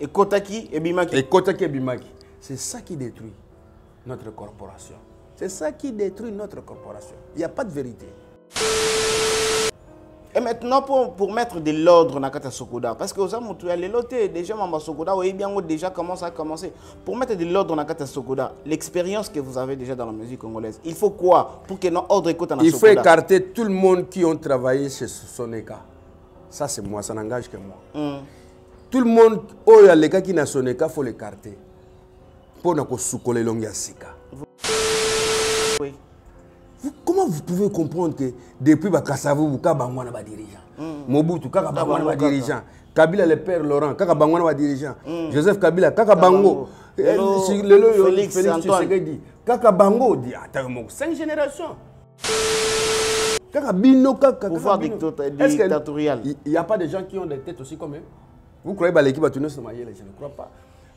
Et Kotaki et Bimaki. Et Kotaki et Bimaki. C'est ça qui détruit notre corporation. C'est ça qui détruit notre corporation. Il n'y a pas de vérité. Et maintenant, pour, pour mettre de l'ordre dans la Sokoda, parce que aux hommes, tu as les lotés, déjà, Mamba Sokoda, oui, bien, déjà, comment ça a commencé? Pour mettre de l'ordre dans la Sokoda, l'expérience que vous avez déjà dans la musique congolaise, il faut quoi pour que notre ordre écoute dans Il faut écarter tout le monde qui ont travaillé chez Soneka. Ça, c'est moi, ça n'engage que moi. Mm. Tout le monde, oh, il y a les gars qui n'ont Soneka, il faut l'écarter. Pour ne pas soukoler longue sika. Oui. comment vous pouvez comprendre que depuis Bakassavou, Buka Bangwana va dirigeant Mobutu, Kaka Bangwana va dirigeant Kabila le père Laurent, Kaka Bangwana va dirigeant Joseph Kabila, Kaka Bango. Lelo Félix Tshisekedi, Kaka Bango, dit attends, cinq générations. Kaka Bino, Kaka Pouvoir dictatorial. Il n'y a pas de gens qui ont des têtes aussi comme eux? Vous croyez que l'équipe va tourner sur ma Je ne crois pas.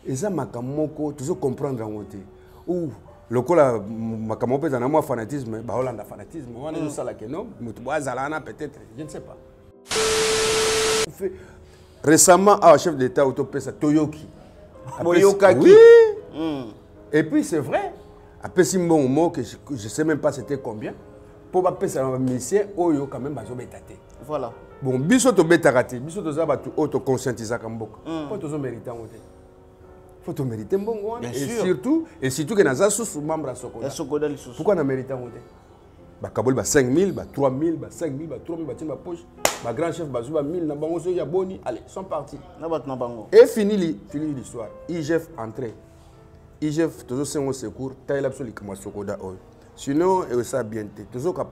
Et ça, Makamoko, toujours comprendre en côté. Ouh, lokola makambo mpe eza na mwa fanatisme baolanda fanatisme. Wana ezosalaka no moto bo azala wana peut-être je ne sais pas. Récemment awa chef d'état otopesa toyoki. Boyokaki oui. mm. et puis c'est vrai apesi mbongo moko que je, je sais même pas c'était combien mpo bapesa na bamisien oyo quand même bazobeta te voilà bon biso tobetaka te biso toza bato oyo toconscientisaka mboka. Mpo tozomérite yango te. Faut te mériter mbongo wana. Et surtout et surtout que naza susu membre ya sokoda. Sokoda lisusu. Pourquoi na mérite yango te? Bakaboli ba 5000 ba 3000 ba 5000 ba 3000 batie bapoche bagrand chef bazwi ba 1000 na bango soki ya boni allez sont partis. Na bato na bango. Et fini li fini l'histoire. Igf entré. Igf tozosenga secours talela biso likambo ya sokoda oyo sinon eosala bien te tozoka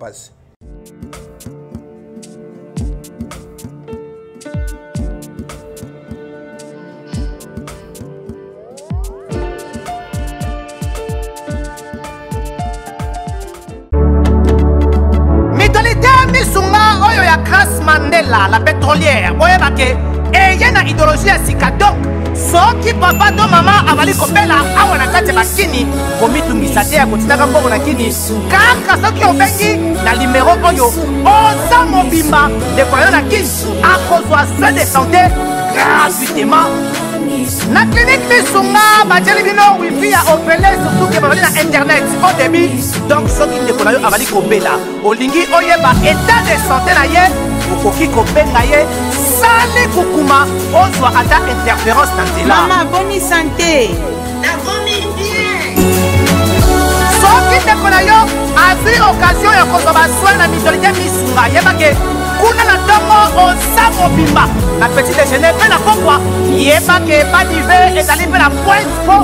pasi mandela la pétrolière. Boyeba ke eye na idéologie ya sika. Donc soki papa to mama abali kobela awa na kati ya bakini komitungisa te ya kotindaka mbongo na kini kaka soki obengi na limero oyo oza mobimba ndeko yo na kini akozwa soin de santé gratuitement na klinike misunga batieli bino wifi ya opele surtout ke bazali na internet au début donc soki ndeko na yo abali kobela. Olingi oyeba état de santé na ye okoki kobenga ye sale kokuma ozwa ata interférence na nzela. Mama boni sante soki ndeko na yo azwi okazio ya kozwa baswin na mitolike misunga yebake kuna na ntongo oza mobimba na petit déjeuner mpe na pokwa yebake badive ezali mpe na pointe mpo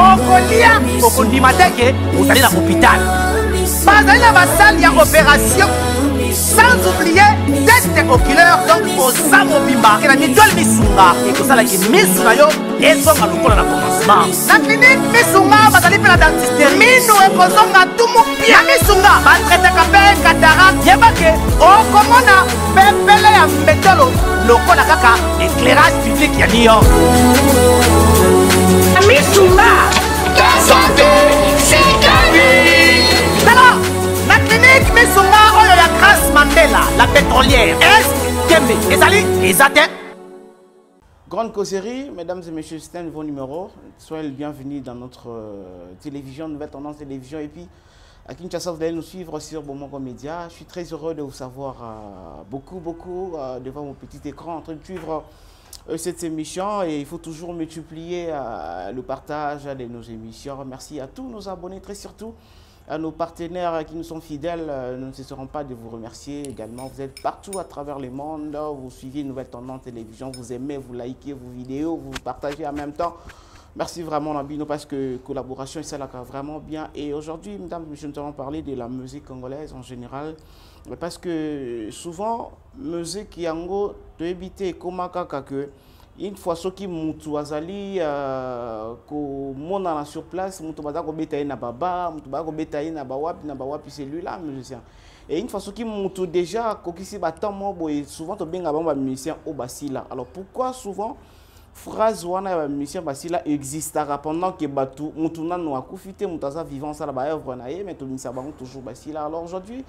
okolia okondima teke ozali na hôpital bazali na basale ya opération sans oublier teste oculaire donc oza mobimba ke na mitole misunga ekosalaki misu na yo ezonga lokola na commencement. Na klinike misunga bazali mpe na dentiste. Minu ekozonga tumu pia misunga batretaka mpe katarak yebake. Okomona pepele ya mbetolo lokola kaka éclairage public ya new york. Misunga santé sikani tala na klinike misunga la pétrolière est kembe Grande causerie, mesdames et messieurs, c'est un nouveau numéro. Soyez le bienvenu dans notre euh, télévision, Nouvelle Tendance Télévision. Et puis, à Kinshasa, vous allez nous suivre sur Bomoko Média. Je suis très heureux de vous savoir euh, beaucoup, beaucoup euh, devant mon petit écran en train de suivre cette émission. Et il faut toujours multiplier le partage de nos émissions. Merci à tous nos abonnés, très surtout à nos partenaires qui nous sont fidèles. Nous ne cesserons pas de vous remercier également. Vous êtes partout à travers le monde. Vous suivez Nouvelle Tendance Télévision. Vous aimez, vous likez vos vidéos, vous partagez en même temps. Merci vraiment, Nabino, parce que collaboration, c'est là vraiment bien. Et aujourd'hui, mesdames messieurs, nous allons parler de la musique congolaise en général. Parce que souvent, musique yango, de éviter comment que une fois soki mutu azali uh, komonana sur place mutu baza kobeta ye na baba mutu baza kobeta ye na bawapi na bawapi c'est lui là musicien et une fois soki mutu déjà kokisi batemps mo boye souvent tobenga bango bamusicien oyo basila. Alors pourquoi souvent phrase wana ya bamusicien basila existaka pendant ke bato mutu nano akufi te mutu aza vivant asala baœuvre na ye mais tobimisa bango toujours basila. Alors aujourd'hui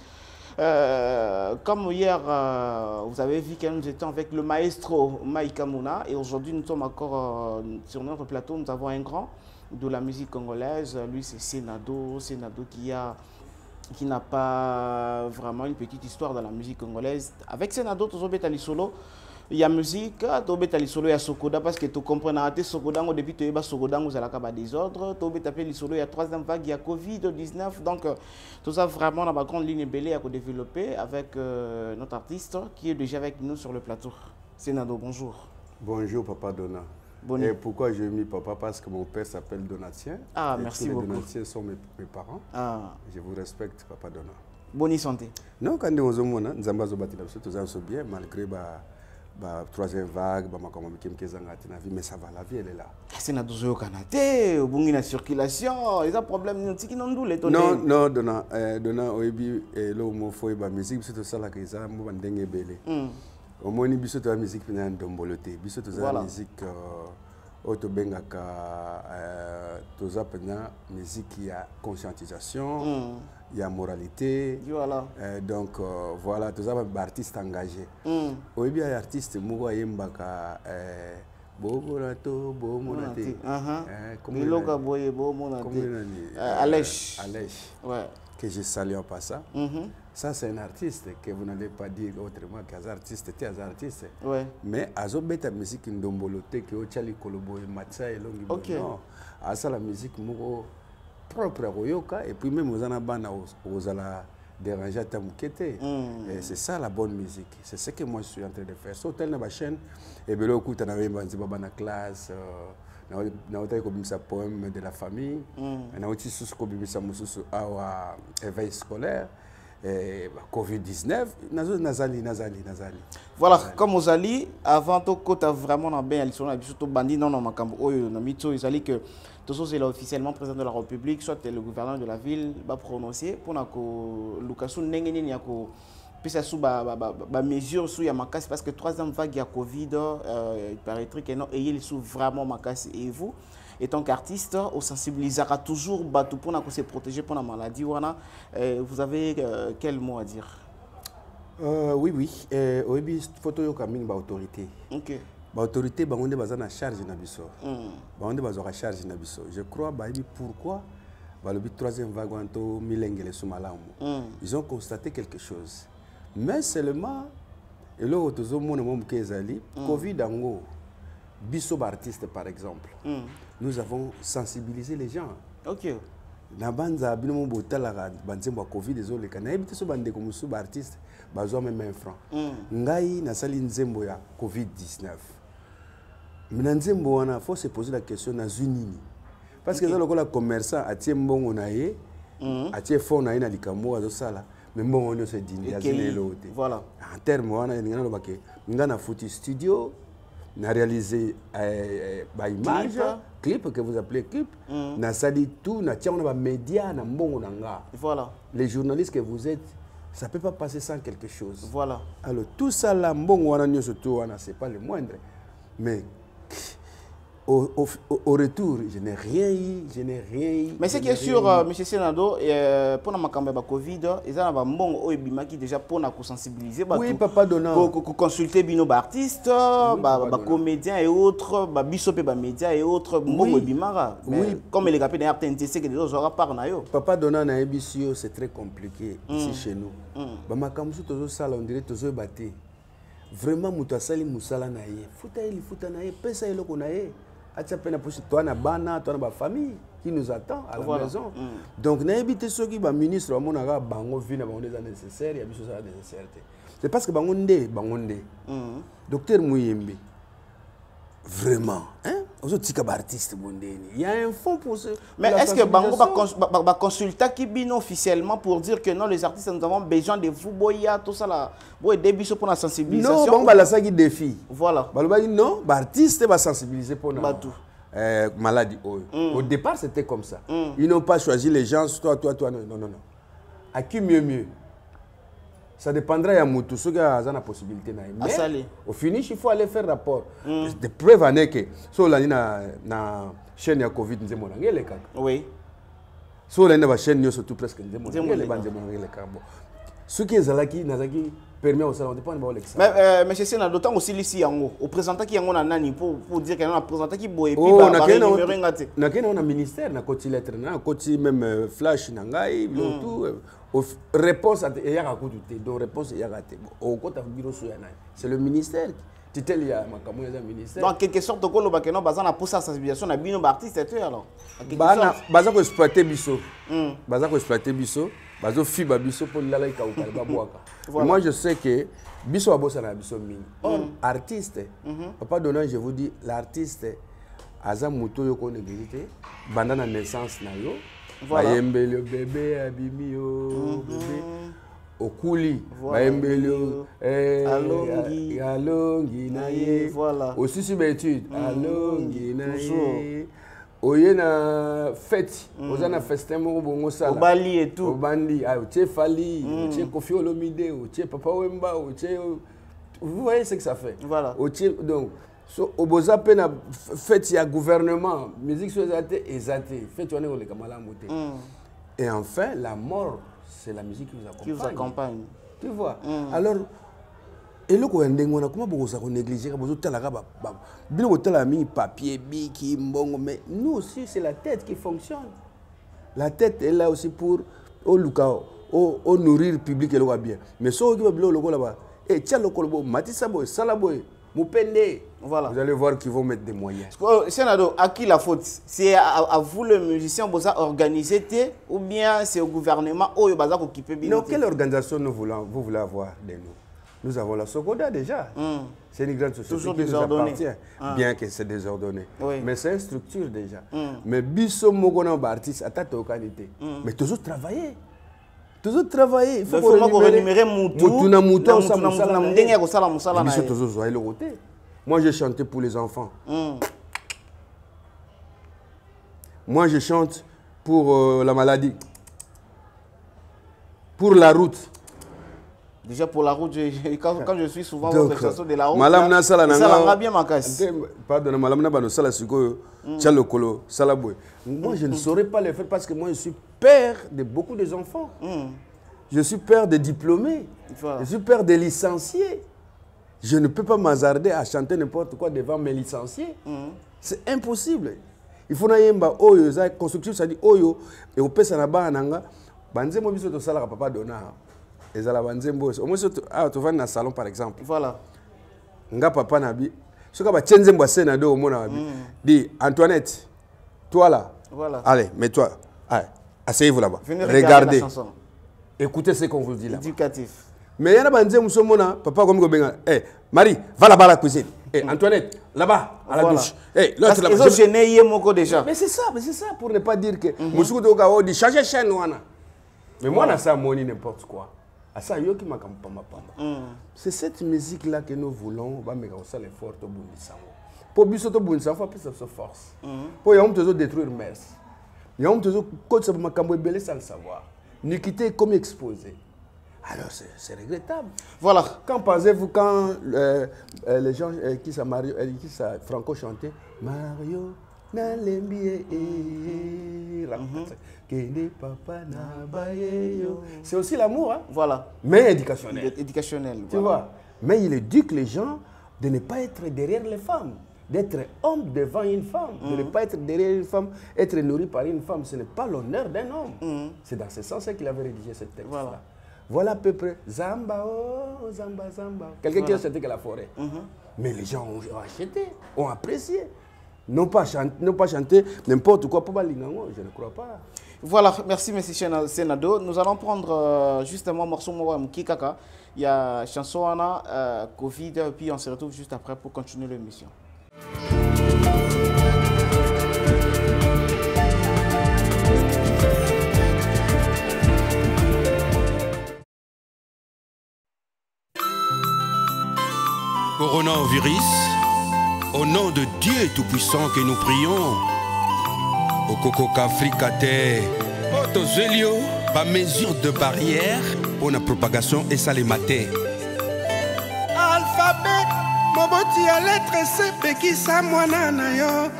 Euh, comme hier, euh, vous avez vu que nous étions avec le maestro Maïka Mouna et aujourd'hui nous sommes encore euh, sur notre plateau. Nous avons un grand de la musique congolaise. Lui, c'est Senado. Senado qui a qui n'a pas vraiment une petite histoire dans la musique congolaise. Avec Senado, tous les solo. Il y a musique, tobeta lisolo ya sokoda parce que tu comprends te sokoda ngo depuis toyeba sokoda ngo zalaka ba désordre, tobeta pe lisolo ya troisième vague il y a Covid-19 donc euh, tout ça vraiment dans ma grande ligne belée à développer avec euh, notre artiste qui est déjà avec nous sur le plateau. Senado, bonjour. Bonjour Papa Donna. Bonne Et pourquoi j'ai mis papa? Parce que mon père s'appelle Donatien. Ah, Et merci tous les beaucoup. Donatiens sont mes, mes parents. Ah, Je vous respecte, Papa Donna. bonne santé. Non, quand nzamba zobatila biso toza biso bien malgré ba ba troisième vague, ba makambo mike mike ezanga te na vie, mais ça va, la vie elle est là. Senado zoyokana te, obungi na circulation, eza problème nini otiki na ndule to Non, ndenge? non, Donna, euh, Donna oyebi eloko mo foyi ba musique biso tosalaka eza mo bandenge ebele. Hmm. omoni biso toza musique mpena ya ndombolo te biso toza Voilà. musique euh, oyo tobengaka euh, toza mpena musique ya conscientisation Mm. Ya moralité Voilà. Euh, donc euh, voilà toza ba- baartiste engagé Hmm. oyebi ya artiste moko ayembaka euh, bomona to bomona te Aha. Comment Biloko il a- boye bomona comment te. il a dit Alèche. Alèche Ouais. que je salue en passant Mhm. ça c'est un artiste que vous n'allez pas dire autrement qu'aza artiste te aza artiste Ouais. mais azobeta musique ndombolo te ke otya likolo boye elongi non asala musique moko propre ya koyoka et puis même oza na bana ozala déranger ata moke te Mm. Et c'est ça la bonne musique. C'est ce que moi je suis en train de faire. So tele na bachaîne ebele okuta na bemba nzemba bana classe euh, naotaki kobimisa poème de la famille Mm. nauti susu kobimisa mosusu awa éveil scolaire eh, ba covid-19 nazo- nazali nazali nazali. Voilà, comme Ozali, avant tu as vraiment un bien, ils sont là, surtout bandit, non, non, makambo, oyo, no, mitso, Ozali, que c'est là officiellement président de la République, soit le gouverneur de la ville, va prononcer, pour que Lukasu n'engeni ni ako, puis ça sous ba, ba, ba, ba mesure sous ya makasi, parce que troisième vague ya Covid, euh, paraîtrait et il sous vraiment makasi, et vous, et tant qu'artiste, on sensibilisera toujours batou pour se protéger la maladie, wana, euh, vous avez euh, quel mot à dire? Euh, oui oui eh, oyebi fo toyoka mingi baautorité Ok. Baautorité bango nde baza na charge na biso. Mm. bango nde bazwaka charge na biso. Je crois bayebi pourquoi balobi troisième vague wana to milengele so malamu. Mm. ils ont constaté quelque chose. Mais seulement eloko tozomona mwa moke ezali covid yango biso baartiste par exemple nous avons sensibilisé les gens. Ok. na banza bino mo botalaka banzembo ya covid ezoleka. Nayebi te so bandeko mosusu baartiste bazwa meme un franc. Ngai nasali nzembo ya covid-19 me na nzembo wana faut se poser la question nazwi nini parce que eza lokola commerçant atie mbongo na ye atie fond na ye na likambo oyo azosala me mbongo nyonso edindi azwi na eloko te Voilà. en terme wana elingi naloba ke nga nafuti studio na réalisé euh, baimage Clip. que vous appelez clip nasali tout natiango na bamédia na mbongo na nga Voilà. les journalistes que vous êtes ça peut pas passer sans quelque chose Voilà. alors tout ça là mbongo wana nyonso to wana c'est pas le moindre mais au, au, au retour je n'ai rien eu je n'ai rien eu Mais ce qui est sûr, euh. M. Senado, euh, pour la campagne de Covid, ils ont un bon qui déjà pour nous sensibiliser. Oui, Papa Donna. Pour consulter nos artistes, Papa les Donna. comédiens et autres, les bisop et les médias et autres. Oui. bimara. Oui. Comme les gars de RTNTC, que les autres aura par nayo. papa donna na c'est très compliqué ici chez nous bamakambo mosusu tozosala ondire tozoyeba te vraiment moto asali mosala na ye. Futa ye lifuta na ye pesa eloko na ye. Atia mpe na poche toa na bana toa na bafamille qui nous attend à la Voilà. maison. Donc nayebi te soki baministre bamonaka bango vi na bango nde eza nécessaire ya biso ezala nécessaire te. C'est parce que bango nde bango nde. Docteur muyembe vraiment. Hein? Ozotika baartiste bondeni il y a un fond pour ce Mais est-ce que Bango sensibilisation. va, cons- va- va consulter qui bin officiellement pour dire que non, les artistes, nous avons besoin de vous, boya, tout ça là. Boya, des bisous pour la non sensibilisation. bango balasaki défi Voilà. balobaki non baartiste basensibiliser mpona Bato. euh, maladie oyo au départ c'était comme ça. Ils n'ont pas choisi les gens toi toi toi non non non non. À qui mieux mieux? Ça dépendra ya motu soki aza na possibilité na ye. Mais au finish il faut aller faire rapport. De preuve ane ke so olandi na, na chaîne ya covid nzembo nange elekaka. Oui. so olandi na bachaîne nyonso tout presque nzembo Nzembo nange elekaka. Bon. Soki ezalaki nazalaki permis osala ote mpona baolekisa Mais, euh, monsieur Sena, d'autant aussi ici, yango. Qui yango na nani pour dire qu'il y a un présentant qui boye puis Oh, ba nakei nango na ministère nakoti lettre na nakoti même euh, flash na ngai biloko réponse eyaka kutu te donc réponse eyaka te. Okota biro so ya nani? C'est le ministère titeli ya makambo eza ministère. Donc quelque sorte ko ba keno bazana pour sa sensibilisation na bino ba artiste tu alors. Baza koexploite biso. Baza koexploite biso. Bazofiba biso mpo lilala ekauka babwaka. Moi je sais que biso babosana na biso mingi. Or artiste papa donnant je vous dis l'artiste aza moto oyo konéglige te banda na naissance na yo. Bayembeli yo bebe abimi yo bebe okuli bayembeli yo eh, Alongi. a- alongi na ye. osisi baétude alongi na ye. Oye na fete oza na festin moko bongo osala Obali et tout. obandi ah, otie fali otie kofi olomide otie papa wemba otie vous voyez ce que ça fait? Voilà. otie donc so oboza mpe na fete ya gouvernement musique so eza te eza te fete wana ekoleka malamu te. Et enfin la mort c'est la musique qui vous Qui vous accompagne. tu vois? Alors eloko ya ndenge wana kuma bokoza konéglige ka bozotalaka bino kotalaka mingi papier biki mbongo mais nous aussi c'est la tête qui fonctionne. La tête est là aussi pour oluka o- onourrir public eloko ya bien. Mais soki oki babilo lokola ba e tia lokolo boye matisa boye sala boye Voilà. vous allez voir qu'ils vont mettre des moyens. Oh, Senado, à qui la faute? C'est à, à vous le musicien vous a organisé té, ou bien c'est au gouvernement ou au bazar occupé bien non quelle organisation nous voulons, vous voulez avoir de nous nous avons la Sokoda déjà. C'est une grande société Toujours qui nous désordonnée. appartient. Ah. bien que c'est désordonné. Mais c'est une structure déjà. Mais biso moko na baartiste ata tokani te mais toujours travailler toujours travailler il Il faut vraiment rémunérer Moutou. mutu na mutu na osala mutu na mosala mutu, na na ndenge ye. ya kosala mosala na biso ye. tozozwa eloko te moi j'ai chanté pour les enfants Mm. moi je chante pour euh, la maladie pour la route Déjà pour la route, je- quand, quand je suis souvent aux chanson de la route, nasala na ça bien ma casse. Pardon malamu na lokolo sala moi je ne saurais pas le faire parce que moi je suis père de beaucoup des enfants. Je suis père de diplômés. Je suis père de licenciés. Je ne peux pas m'hasarder à chanter n'importe quoi devant mes licenciés. C'est impossible. Il faut nayemba oyo constructif cedi oyo ekopesa na bana na nga banzembo biso tosalaka papa ezala banzembo oyo. Omoi so awa tovandi na salon par exemple. Voilà. nga papa na bi soki batie nzembo ya se na do omona babi di antoinette toi là. Voilà. allez mets toi. Allez asseyez-vous là-bas. Venez regarder regardez. la chanson. écoutez ce qu'on vous dit là Éducatif. mais yana banzembo so omona papa akomi kobenga eh marie va là-bas à la cuisine. Eh antoinette là-bas à la Voilà. douche. Eh Parce l'autre qu'ils ont Je- gêné hier moko déjà. mais c'est ça mais c'est ça pour ne pas dire que mosuku toyoka o di changer chaîne wana. Mais moi na ça moni n'importe quoi makambo pambapamba c'est cette musique là que nous voulons bameka kosala effort tobundisa yango mpo biso tobundisa yango fo apesa biso force. Mpo yango moto tozodétruire mers. Yango moto tozokotisa makambo ebele sans le savoir nikité ekomi exposé. Alors c'est regrettable. Voilà. quand pensez-vous quand euh, euh, les gens euh, qui ça Mario euh, qui ça Franco chantait Mario nalembi eh, c'est aussi l'amour hein Voilà. mais éducationnel Éducationnel. tu voilà. vois mais il éduque les gens de ne pas être derrière les femmes d'être homme devant une femme de ne pas être derrière une femme être nourri par une femme ce n'est pas l'honneur d'un homme c'est dans ce sens qu'il avait rédigé ce texte là Voilà. voilà à peu près Zamba, oh, Zamba, Zamba. Quelqu'un qui a chanté que la forêt. Mais les gens ont, acheté, ont apprécié. Non pas pas chanter n'importe quoi pour Balingango, je ne crois pas. Voilà, merci M. Sena- Senado. Nous allons prendre euh, justement morceau Mwa Mkikaka. Il y a chanson euh, Covid, puis on se retrouve juste après pour continuer l'émission. Coronavirus, au nom de Dieu Tout-Puissant que nous prions, okokoka afrika te. Mpo tozweli yo bamesure de barrière mpo na propagation esalema te alphabet moboti ya letre sepekisa mwana na yo.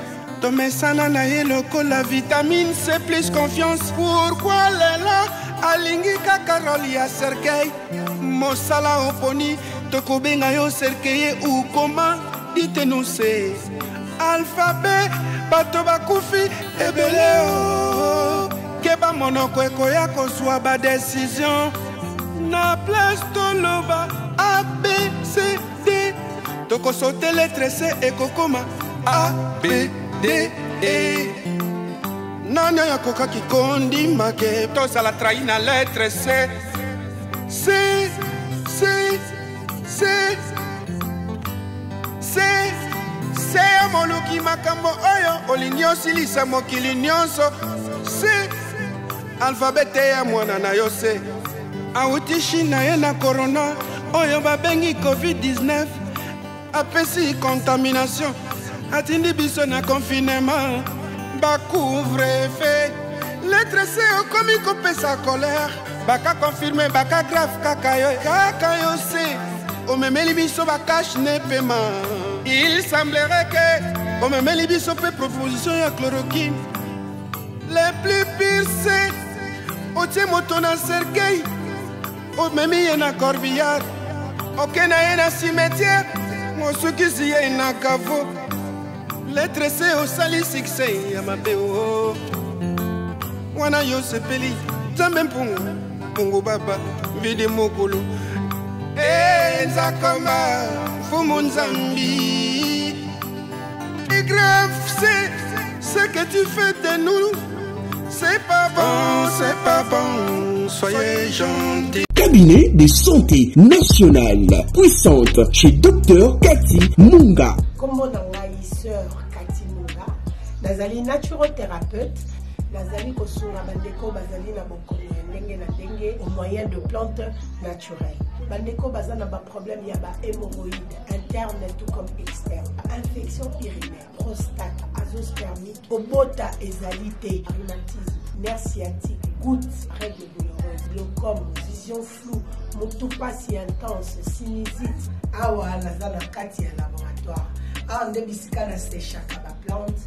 Tomesana na ye lokola vitamine c plus confiance. Pourkua lelo alingi kaka role ya serkei mosala oponi tokobenga yo serkeye ukoma ditenuse alphabet bato bakufi ebele o. Keba monoko ekoya kozwa badesizio na place toloba abcd tokosote letre c ekokoma abd e. Nani oyo akokaki kondima ke tosala trai na letre c. C c c c c ya moluki makambo oyo olingi osilisa mokili nyonso. C alfabete ya mwana na yo se. Awuti chine na ye na corona oyo babengi covid-19. Apesi contamination atindi biso na confinement. Bacouvre fe letre c okomi kopesa colère. Baka confirme baka grave kaka yo kaka yo se. Omemeli biso bakashe ne pema il semblerait ke omemeli biso mpe proposition ya chloroquine le plus pire c'est otie moto na sergei omemi ye na corbillard oke na ye na cimetière osukisi ye na kavo letre c osali sukse ya mabe o wana yo sepeli nzambe mpungu mpungu baba vidi mokolo. Enzakoma mfumu nzambi et grave c'est ce que tu fais de nous. C'est pas bon c'est pas bon. Soyez gentils. Cabinet de santé nationale puissante chez Dr Cathy Munga. kombo na ngai sœur katinunga nazali naturothérapeute nazali kosunga bandeko bazali na bokono ndenge na ndenge au moyen de plante naturelle bandeko baza na baproblème ya bahémoroïde interne tout comme externe. Infection urinaire prostate azospermite kobota ezali te. Rhumatisme nerf sciatique goutte règle douloureuse glaucome vision floue motu pasi intense sinusite. Awa naza na kati ya laboratoire. Awa nde bisika nasechaka baplante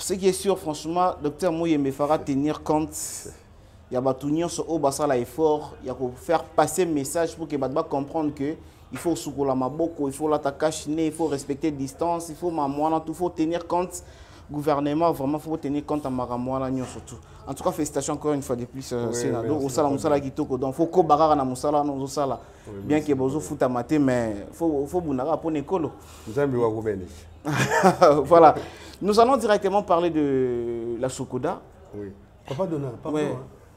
Pour ce qui est sûr, franchement, docteur Mouyembe fera tenir compte. Il y a des gens au bas là effort, il y a pour faire passer un message pour que Badba comprendre que il faut soukoula maboko, il faut l'attaquer il faut respecter distance, il faut mamouana, tout faut tenir compte gouvernement vraiment faut tenir compte à Maramwana nyo surtout. En tout cas félicitations encore une fois de plus euh, oui, Senado au sala musala kitoko donc faut ko barara na musala no sala bien que bozo futa maté mais faut faut bunaka pour nekolo. Nzambi wa kubeni. voilà. Nous allons directement parler de la Sokoda. oui papa dona papa Ouais.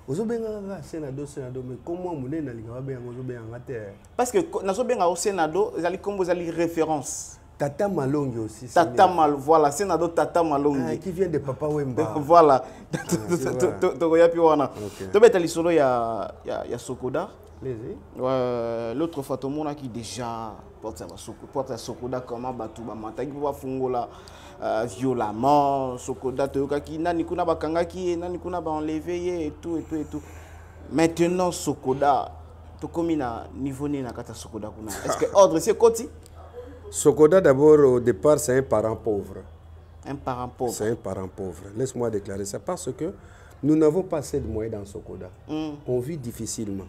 ozobengaka kaka senado senado mais komwa monene alingaka benganga ozobenganga te Parce que nazobenga au Sénado, ezali kombo ezali référence. tata malongi aussi Tata Mal, voilà, Sénado Tata Ah, Malongi. qui vient de papa wemba Voilà. c'est vrai. Tokoya pi wana. Tobeta lisolo ya ya ya Sokoda. L'autre fois déjà porte ya Soko- porte ya Sokoda comment euh, violemment Sokoda toyokaki nani kuna bakangaki ye nani kuna baenleve ye et tout et tout et tout maintenant Sokoda tokomi na niveau nini na kati ya Sokoda kuna? Est-ce que ordre esi ekoti Sokoda, d'abord, au départ, c'est un parent pauvre. un parent pauvre C'est un parent pauvre. Laisse-moi déclarer ça parce que nous n'avons pas assez de moyens dans Sokoda. On vit difficilement.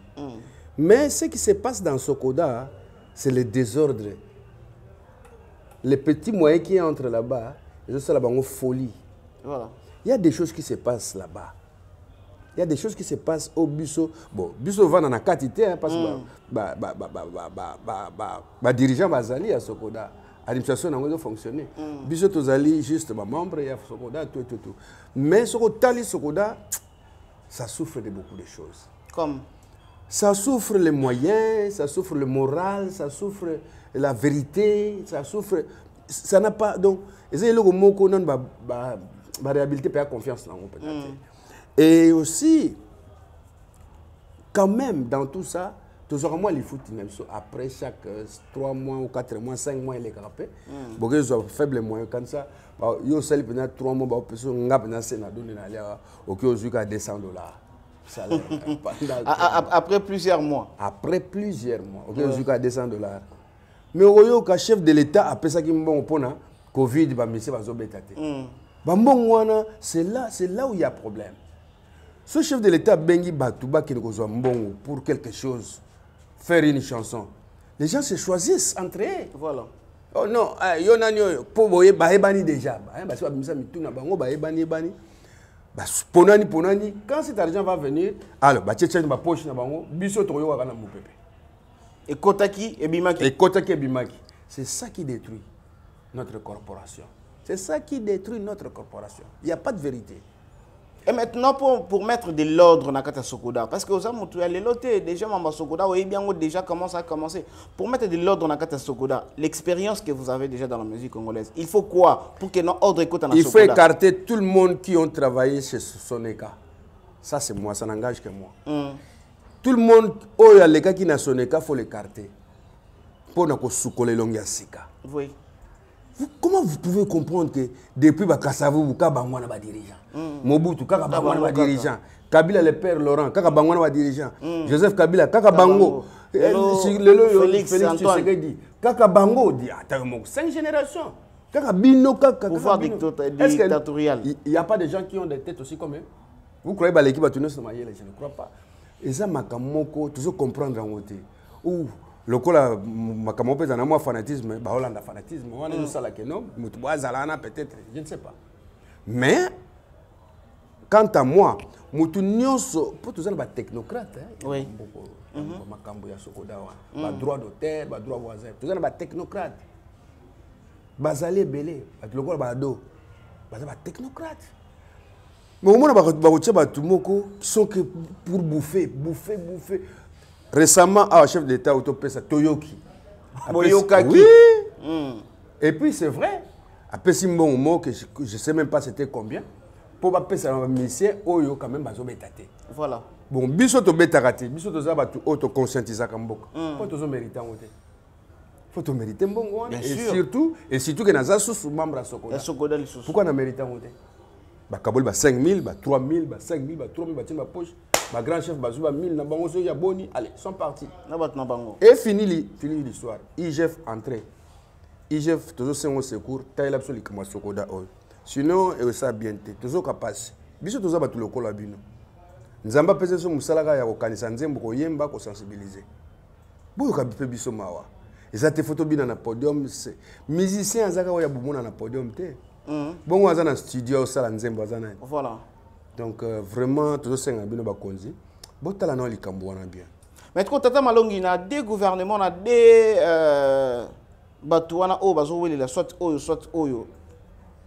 Mais ce qui se passe dans Sokoda, c'est le désordre. Les petits moyens qui entrent là-bas, ezosala bango folie. Voilà. il y a des choses qui se passent là-bas. Il y a des choses qui se passent au biso bon biso vana na kati te hein, parce hmm. badirigeant bazali ya sokoda. Administration yango ezofonctionne hmm. biso tozali juste bamembre ya sokoda tout tout tout. Mais soko otali sokoda ça souffre de beaucoup de choses. Comme? Ça souffre les moyens ça souffre le moral ça souffre la vérité ça souffre ça n'a pas donc c'est le mot qu'on a la réhabilité, pas confiance peut-être. Et aussi, quand même, dans tout ça, tozwaka mwa lifuti na biso après chaque 3 mois ou 4 mois 5 mois elekaka mpe. Ezwa faible moyen kanisa yo osali mpenza 3 mois baopesa nga mpenza se na doni na liaka oki ozwi ka 200 dollars. Après plusieurs mois. après plusieurs mois oki ozwi ka 200 dollars. Mais okoyoka chef de l'état apesaki mbongo mpona covid bamisie bazobeta te. Bambongo wana c'est là, là où il y a problème. Ce chef de l'état abengi bato bakende kozwa mbongo pour quelque chose faire une chanson. Les gens se choisissent entre eux. Voilà. oh non eh, yo nani oyo? Mpo boye bayebani déjà. Basi babimisa mitu na bango bayebani yebani Bas- ponani ponani. Quand cet argent va venir alors batie tiani bapoche na bango biso tokoyokaka na mopepe. Et Kotaki et Bimaki. ekotaki ebimaki. C'est ça qui détruit notre corporation. C'est ça qui détruit notre corporation. Il n'y a pas de vérité. Et maintenant, pour, pour mettre de l'ordre dans Nakata Sokoda, parce que aux amis, tu as les lotés, déjà, Mamba Sokoda, oui, bien, déjà, comment ça a commencé? Pour mettre de l'ordre dans Nakata Sokoda, l'expérience que vous avez déjà dans la musique congolaise, il faut quoi pour que notre ordre écoute dans il faut écarter tout le monde qui ont travaillé chez Soneka. Ça c'est moi ça n'engage que moi. Hum, tout le monde oyo alekaki na soneka faut l'écarter. Mpo na kosukola elongi ya sika. Oui. Vous- comment vous pouvez comprendre que depuis bakasavubu kaka bango wana badirigeant mobutu kaka bango wana bango kaka. badirigeant kabila le père laurent kaka bango wana badirigeant joseph kabila kaka bango. Eh, Lelo, Félix félix Antoine. tshisekedi. Kaka bango di ata moko cinq générations. Kaka bino kaka Pouvoir que dictatorial. il n'y a pas de gens qui ont des têtes aussi comme eux? Vous croyez baleki bato nyonso na mayele je ne crois pas. Eza makambo moko tozo comprendre yango te ou lokola makambo moko eza na mwa fanatisme baolanda fanatisme wana ezosalaka no moto bo azala wana peut-être je ne sais pas. Mais quant à moi motu nyonso mpo toza na batechnocrate Oui. mboko makambo ya sokoda wana. Badroit d'auteur badroit voisin toza na batechnocrate. Bazali ebele bato lokola bado baza batechnocrate. Mais omona bako- bakotia bato moko que pour bouffer bouffer bouffer récemment awa chef d'état otopesa toyoki. Boyokaki. oui. Et puis c'est vrai. Mbongo moko que je, que je sais même pas c'était combien mpo bapesa na bamisien oyo quand même bazobeta te. Voilà. bon biso tobetaka te. Biso toza bato oyo toconscientisaka mboka. Mpo tozomérite yango te. Fo tomérite mbongo wana. Bien et surtout et surtout ke naza susu membre ya Il y sokoda. A Sokoda les sous. pourquoi namérite yango te? Bakaboli ba 5000 ba 3000 ba 5000 ba 3000 batie bapoche bagrand chef bazwi ba 1000 na bango soki ya boni allez sont partis Na bato na bango. et fini li fini l'histoire. Igef entré. Igef tozosenga secours talela biso likambo ya sokoda oyo sinon esa bien te tozoka pasi biso toza bato lokola bino. Nzambe apesa biso mosala kaka ya kokanisa nzembo koyemba kosensibilize boyoka mpe biso mawa. Eza te na podium musicien aza kaka oyo ya bomona na podium te bongo aza na studio osala nzembo aza Voilà. Donc euh, vraiment tozosenga bino bakonzi botala nao likambo wana bien Mais quand tata malongi na des gouvernements na des euh, bato wana oyo bazowelela soit oyo soit oyo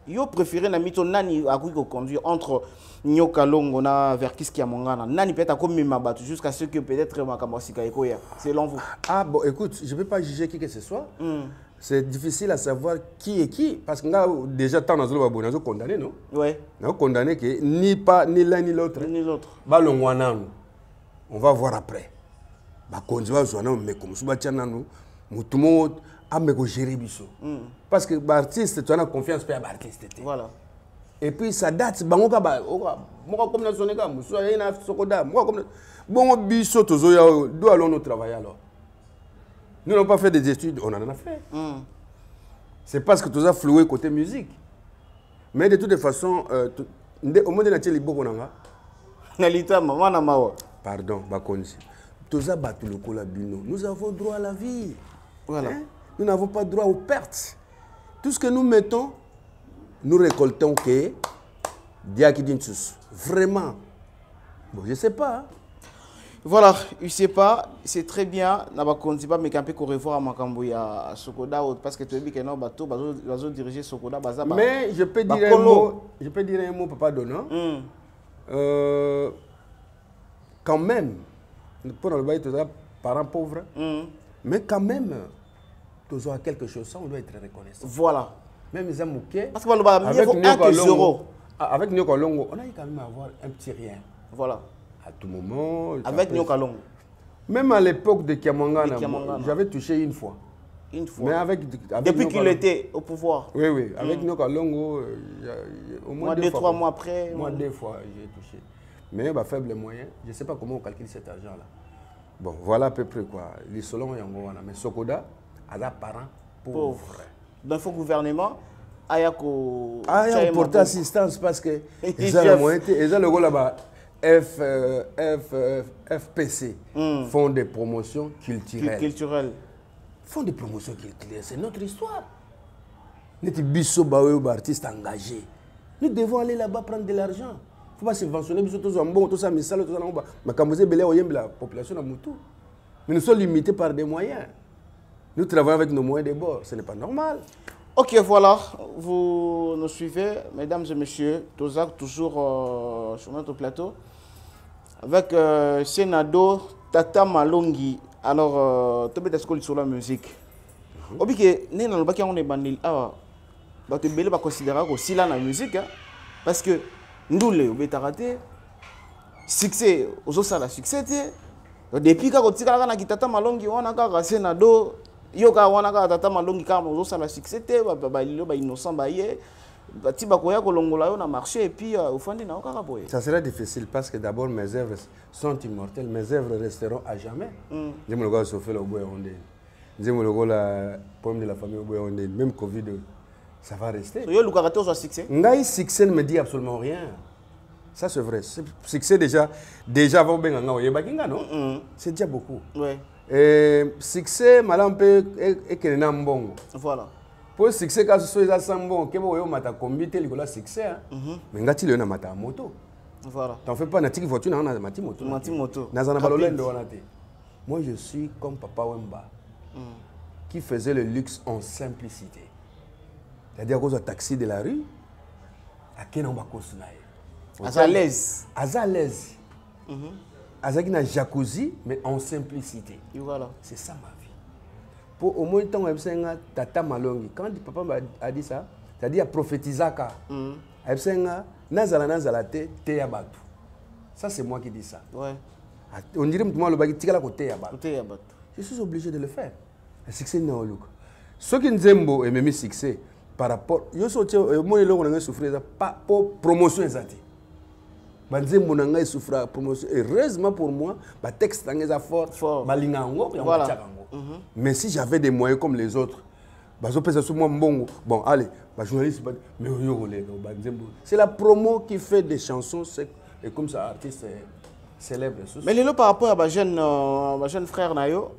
yo préféré na mito nani akoki koconduire entre nyoka longo na verkiski ya mongana nani peut-être akomema bato jusqu'à ce que peut-être makambo ya sika ekoya selon vous? Ah bon, écoute, je ne peux pas juger qui que ce soit. Mm. C'est difficile à savoir qui est qui. Parce que nga, déjà, tant dans le condamné, non? Ouais. On condamné que ni pas ni l'un ni l'autre. ni l'autre. Balongwananu on va voir après. Batya nanu motu moko ameko gere biso. Parce que baartiste toza na confiance mpe ya baartiste te. Voilà. Et puis ça date sokoda bongo biso nous travailler alors? Nous n'avons pas fait des études on en a fait. Mm. c'est parce que toza floué côté musique. Mais de toutes les façons euh, nga na litama wana mawa. Pardon bakonzi. Lokola bino. Nous avons droit à la vie. Voilà. Hein? nous n'avons pas droit aux pertes. Tout ce que nous mettons nous récoltons que diaki dinsus vraiment. Bon je sais pas hein. Voilà je sais pas c'est très bien na bakonzi bameka mpe korevoir makambo ya sokoda oyo parce que toyebi ke no bato bazo- bazodirige sokoda baza ba- mais je peux dire un mot je peux dire un mot papa donnant Mm. euh, quand même pour le bail toza parents pauvres Mm. mais quand même toza quelque chose ça on doit être reconnaissant. Voilà. Même eza moke parce que baloba mieux avec vaut un Nyoko que Longo- zéro. Ah, avec Nyoko Longo, on a eu quand même à avoir un petit rien. voilà À tout moment. avec après- nyoka longo Même à l'époque de Kiamangana, j'avais touché une fois. Une fois. Mais avec, avec Depuis qu'il était au pouvoir. Oui, oui. Avec Nyoka Longo, euh, au moins Moi, deux, deux, fois. trois mois après, Moi, deux fois, j'ai touché. Mais bah, faible moyen, je ne sais pas comment on calcule cet argent-là. Bon, voilà à peu près quoi. Les solons, il y a un wana. Mais Sokoda, a des parents pauvres. Pauvre. Dans le faux-gouvernement, Ayako. Ah, il y a Chai un porter Maboko. assistance parce que ils ont le moyen, ils ont le là-bas. F, euh, F, euh, FPC font des promotions Cul- culturelles. Culturel. font des promotions culturelles. C'est notre histoire. Nous sommes artistes engagés. Nous devons aller là-bas prendre de l'argent. Il ne faut pas subventionner tous en bon, tous en misal, tous en bas. Mais quand vous avez la population à Moutou. Mais nous sommes limités par des moyens. Nous travaillons avec nos moyens de bord. Ce n'est pas normal. Ok, voilà, vous nous suivez, mesdames et messieurs, Tozak, toujours euh, sur notre plateau, avec euh, Senado Tata Malongi. Alors, euh, tu sur la musique. Obi que né na lobaki on est bandil ah ba te belé ba considérer sila na musique hein, parce que ndule obetaka te succès ozosala succès te. Depuis kaka otikala kaka na kitata malongi wana kaka senado yo kaka wana kaka tata malongi kaka ozosala succès te ba- ba- balilo bainnocent baye bati bakoya kolongola yo na marché et puis euh, ofandi na yo kaka boye Ça sera difficile parce que d'abord mes œuvres sont immortelles. Mes œuvres resteront à jamais. Je me regarde Sophie Loboy Ondé. Je me regarde la poème de la famille Oboy Ondé. Même Covid, ça va rester. yo olukaka te ozwa succès? Ngai succès ne me dit absolument rien. Ça c'est vrai. Succès déjà, déjà avant ben nga oyebaki nga non? C'est déjà beaucoup. ouais Et succès malam pe ekele na mbongo. voilà Po succès ka so eza sans mbongo ke bo yo mata kombi te likola succès. hein. Mais ngati le na mata moto. voilà T'en fais pas na tiki voiture na na mati moto. na Mati moto. Na zana Rapide. balolendo wana te. Moi je suis comme Papa Wemba qui faisait le luxe en simplicité. C'est-à-dire cause taxi de la rue akena bakosi na ye. aza à l'aise aza à l'aise azalaki na jacuzzi mais en simplicité. Voilà. C'est ça ma vie. Po au moins ntango ayebisaki nga tata malongi quand papa m'a- a dit ça c'est-à-dire aprophétisaka ayebisaki nga nazala nazala te teya bato. Ça c'est moi qui dis ça. Ouais. On dirait motu mo alobaki tikala koteya bato. Je suis obligé de le faire. Le succès na oluka soki nzembo ememi succès par rapport yo so otie omoni eloko na ngai souffrir eza po promotion eza te banzembo na ngai souffra promotion heureusement pour moi batexte na ngai eza fort. Balinga yango yango yango mais si j'avais des moyens comme les autres bazopesa so mwa mbongo. Bon allez bajournaliste ba mais oyo banzembo c'est la promo qui fait des chansons c'est- et comme ça artiste célèbre mais par rapport à bajeune euh, bajeune frère na yo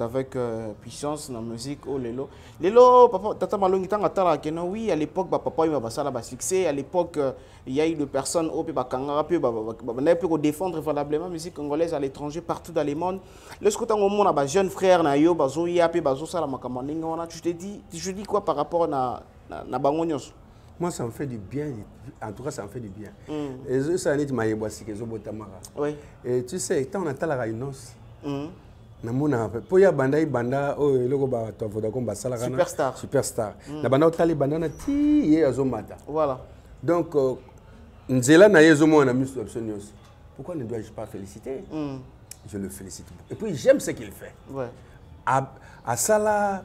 avec euh, puissance na musique lelo. Papa tata malongi oui à l'époque basuccès à l'époque euh, il y a eu personnes kodéfendre valablement musique congolaise à l'étranger partout dans le monde. Lorsque ntango omona bajeune frère na yo bazoya mpe tu te dis te dis quoi par rapport na, bango Moi, ça me fait du bien. En tout cas, ça me fait du bien. Et je suis oui. Et tu sais, quand on attend la réunions, Mhm. namona po ya banda i banda oyo eloko bato ya vodacom basalaka na- Superstar. superstar. Na banda otali banda na ti ye azomata. Voilà. Donc euh, nzela na ye ezomona na miso na biso nyonso pourquoi ne dois-je pas féliciter? Je le félicite et puis j'aime ce qu'il fait. Ouais. Asala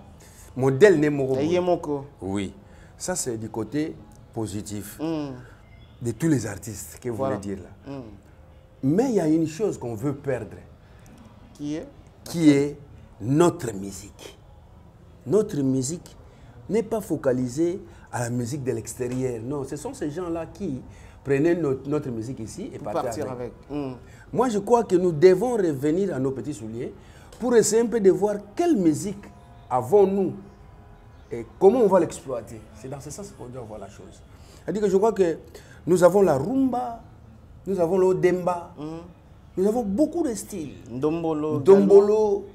modèle ne moko Na boye. ye moko oui ça c'est du côté positif Mhm. de tous les artistes que vous Voilà. voulez dire là. Mhm. Mais il y a une chose qu'on veut perdre, qui est? Qui est notre musique. Notre musique n'est pas focalisée à la musique de l'extérieur. Non, ce sont ces gens-là qui prenaient notre, notre musique ici et partaient avec. avec Mhm. Moi, je crois que nous devons revenir à nos petits souliers pour essayer un peu de voir quelle musique avons-nous et comment on va l'exploiter? C'est dans ce sens qu'on doit voir la chose. C'est-à-dire que je crois que nous avons la rumba, nous avons le demba, nous avons beaucoup de styles. Ndombolo. Dombolo,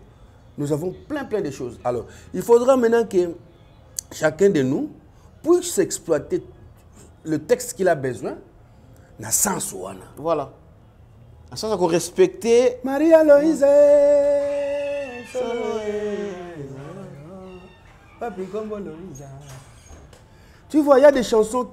nous avons plein plein de choses. Alors, il faudra maintenant que chacun de nous puisse exploiter le texte qu'il a besoin na sens wana. Voilà. En sens qu'on respecter. Maria Loïse. Loïse. Tu vois, il y a des chansons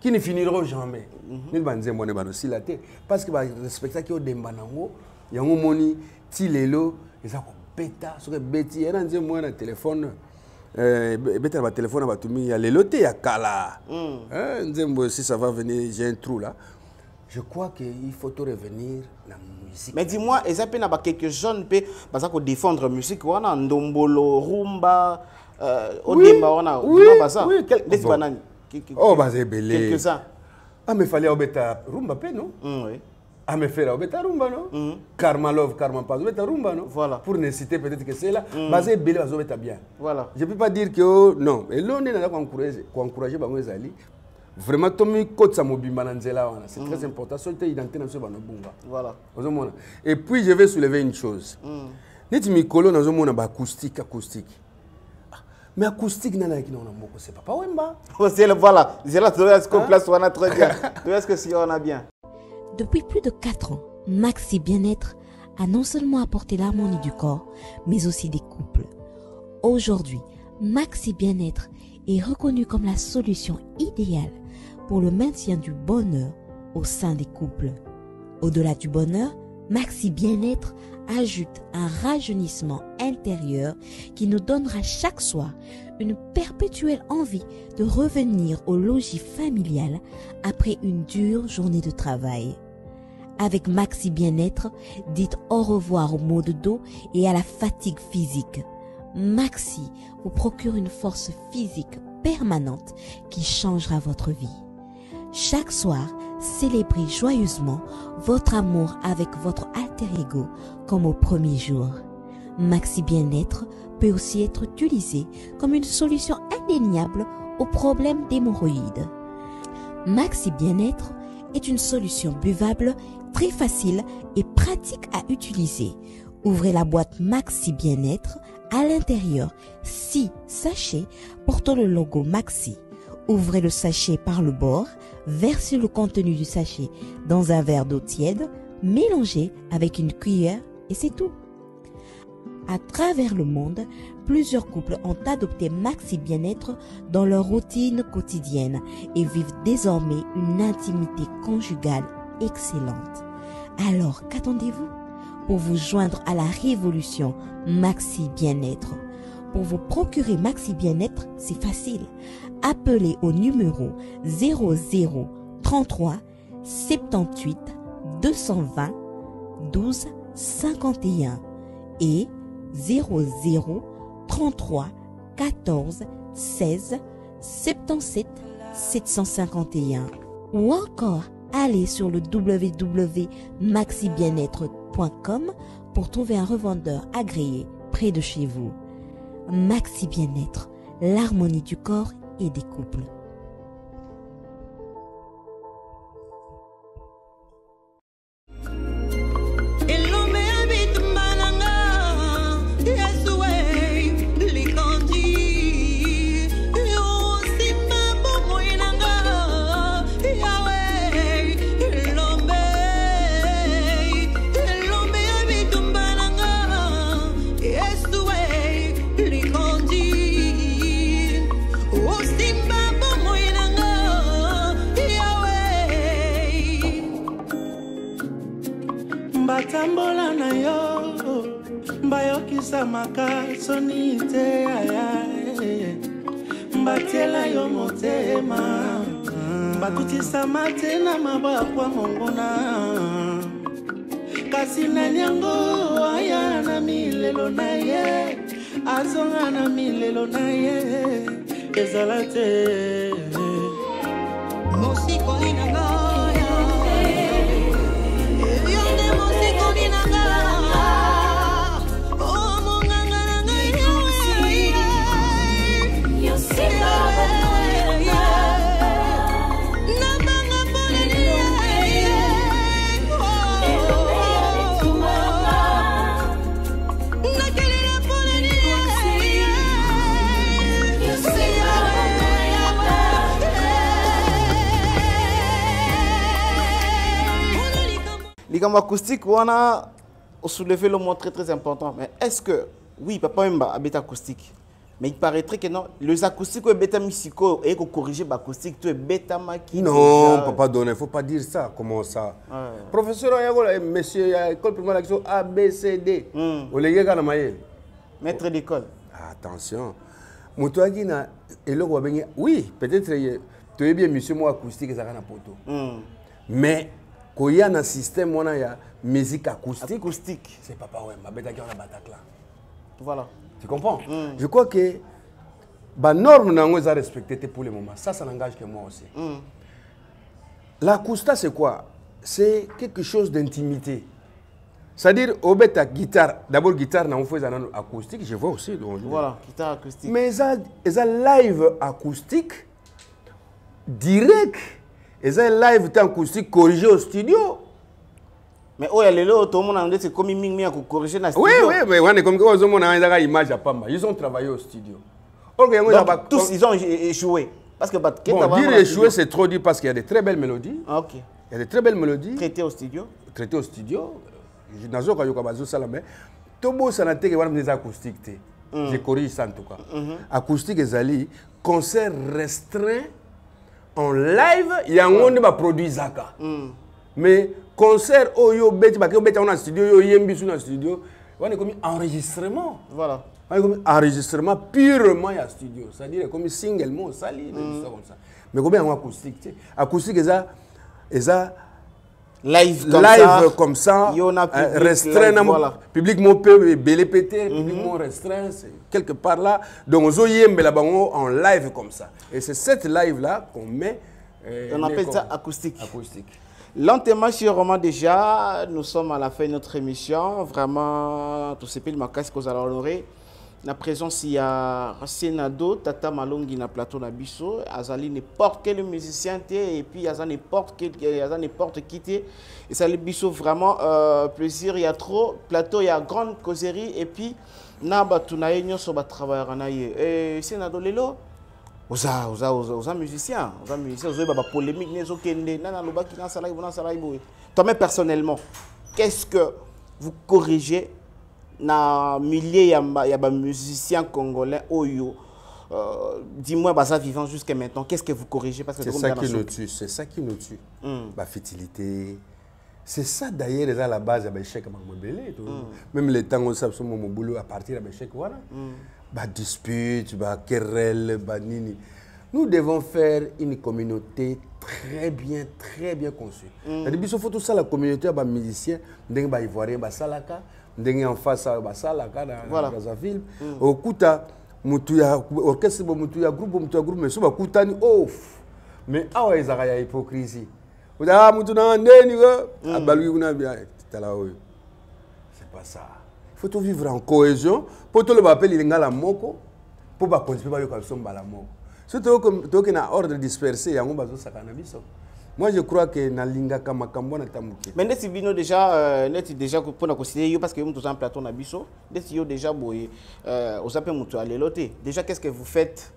qui ne finiront jamais. Nous te parce que ba respecta ki odemba nango yango omoni ti lelo eza kobeta soki ebeti ye na nzembo oyo na telefone eh, ebe- ebetela batelefone na bato mingi ya lelo te ya kala. Eh, nzembo si ça va venir j'ai un trou là. Je crois que il faut te revenir na musique. Mais dis-moi eza mpe na bakelques jeunes mpe baza kodéfendre musique wana ndombolo rumba euh, odemba wana baza oui, quel- ndeti bon. banani oh ki- baza ebele amefali obeta rumba mpe no Mm, oui. amefera obeta rumba no karma love karma pas obeta rumba no Voilà. pour ne citer peut-être que c'est là baza ebele bazobeta bien. Voilà. Je peux pas dire que oh, non. Elo nde naza koencourage bango ezali vraiment tomikotisa mobimba na nzela wana. C'est très important. Soki te identité na biso banobunga voilà. Ozomona. Et puis je vais soulever une chose. Neti mikolo nazomona baacoustique acoustique Ah, mais acoustique nani ayaki nango na moko c'est papa wemba Oh, c'est voilà zela toya siko place wana très bien toya siko si wana bien Depuis plus de 4 ans, Maxi Bien-être a non seulement apporté l'harmonie du corps, mais aussi des couples. Aujourd'hui, Maxi Bien-être est reconnu comme la solution idéale pour le maintien du bonheur au sein des couples. Au-delà du bonheur, Maxi Bien-être ajoute un rajeunissement intérieur qui nous donnera chaque soir une perpétuelle envie de revenir au logis familial après une dure journée de travail. Avec Maxi Bien-être, dites au revoir au maux de dos et à la fatigue physique. Maxi vous procure une force physique permanente qui changera votre vie. Chaque soir, célébrez joyeusement votre amour avec votre alter ego comme au premier jour. Maxi Bien-être peut aussi être utilisé comme une solution indéniable aux problèmes d'hémorroïdes. Maxi Bien-être est une solution buvable très facile et pratique à utiliser. Ouvrez la boîte Maxi Bien-être. À l'intérieur, six sachets portant le logo Maxi. Ouvrez le sachet par le bord, versez le contenu du sachet dans un verre d'eau tiède, mélangez avec une cuillère et c'est tout. À travers le monde, plusieurs couples ont adopté Maxi Bien-être dans leur routine quotidienne et vivent désormais une intimité conjugale excellente. Alors, qu'attendez-vous pour vous joindre à la révolution Maxi Bien-être? Pour vous procurer Maxi Bien-être, c'est facile. Appelez au numéro 00 33 78 220 12 51 et 00 33 14 16 77 751 ou encore allez sur le www.maxibienêtre.com pour trouver un revendeur agréé près de chez vous. Maxi Bien-être, l'harmonie du corps et des couples. Bakutisama te na mabakwa mongona. Kasi nani yango aya na milelo na ye. Azonga na milelo na ye. Ezala te. Mosikoli likambo acoustique wana osoulevé le mot très très important mais est ce que oui papa wemba abeta acoustique? Mais il paraîtrait que non les acoustiques oyo ebetami sikoyo eye kocorrige baacoustique to ebetamaki Non, déjà. papa donné, il faut pas dire ça. Comment ça? Ouais. Professeur, il y a monsieur, il y a école primaire l'action A, B, C, D. Mm. On maître d'école Attention. Moutouagi na eloko babengi oui, peut-être tu es bien monsieur moi acoustique ezalaka na poto. Mm. Mais koya na système wana ya musique acoustique, acoustique c'est papa Wemba betaki wana Bataclan. voilà Tu comprends? Je crois que ba norme nango eza respecté te pour le moment. Ça ça n'engage que moi aussi. Mm. C'est quoi? C'est quelque chose d'intimité. C'est-à-dire, au bêta guitare, d'abord guitare, on fait un acoustique, je vois aussi. donc, voilà guitare acoustique Mais ça, ça live acoustique, direct, et ça live acoustique corrigé au studio. mais oyo lelo tomona ndeti ekomi mingi ya kocorrige na Oui, studio. oui, mais on est comme ça, on a une image Pamba. Ils ont travaillé au studio. Or, que yango eza Donc, ba- tous ils ont échoué parce que Bon, dire studio. c'est trop dire parce qu'il y a de très belles mélodies. Ah, ok Il y a de très belles mélodies. traité au studio traité au studio nazoka yoka bazosala me tobosana teke wana eza acoustique te je corrige ça en tout cas acoustique ezali concert restreint en live yango nde baproduisaka mais concert oyo obeti bake obeti yango na studio oyo oyembi su na studio. Wana ekomi enregistrement. Voilà. Wana ekomi enregistrement purement ya studio. C'est-à-dire ekomi singlemo osali mm. comme ça. Mais kobe yango acoustique te acoustique eza eza live comme live ça comme ça, euh, restreint, live, voilà. public mon peu belé pété, public mon restreint, c'est quelque part là. Donc on bango en live comme ça. Et c'est cette live là qu'on met. euh, on appelle ça acoustique acoustique. Lentement, romans, déjà, nous sommes à la fin de notre émission. Vraiment, tout ce pays, ma casque aux honoré. La présence, il y a Senado, Tata Malongi na plateau na biso, Azali n'importe quel musicien té, et puis Azali n'importe quel, Azali n'importe qui té. Et ça, le biso, vraiment, euh, plaisir, y a trop. Plateau, y a grande causerie, et puis, na batunaye nyoso ba travailler na ye. Et Senado lelo, oza oza oza oza musicien oza musicien ozoyeba bapolémique nde ezokende nani alobaki nasalaki bo nasalaki boye toi-même personnellement qu'est-ce que vous corrigez na milieu ya ba- ya bamusicien congolais oyo euh, dis-moi baza vivant jusqu'à maintenant qu'est-ce que vous corrigez? Parce que C'est ça la qui nous tue, c'est ça qui nous tue. La fertilité. C'est ça d'ailleurs déjà la base de l'échec à Mamobele. Même les temps où ça se mon boulot à partir de l'échec, voilà. Bah dispute, bah querelle, bah nini. Nous devons faire une communauté très bien, très bien conçue. C'est-à-dire qu'il faut tout ça la communauté bah musicien, ndenge bah ivoirien bah salaka, ndenge en face bah salaka dans Voilà. dans la ville. Au kuta mutu ya orchestre bo mutu ya groupe bo mutu ya groupe mais so bakutani off mais awa ezaka ya hypocrisie. Uta mutu na ndeni ko abaluki kuna bia tala oyo. C'est pas ça. Faut tout vivre en cohésion po toloba mpe lingala moko mpo bakonzi mpe bayoka biso mbala moko. So toyoki na ordre dispersé yango bazosaka na biso moi je crois que nalingaka makambo wana tambuki mais ndeti bino déjà euh, déjà mpona koside yo parce que yo moto oza plateau na biso ndeti yo déjà boye. Euh, oza mpe moto déjà qu'est ce que vous faites